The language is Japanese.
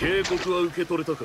警告は受け取れたか